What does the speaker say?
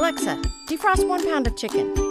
Alexa, defrost one pound of chicken.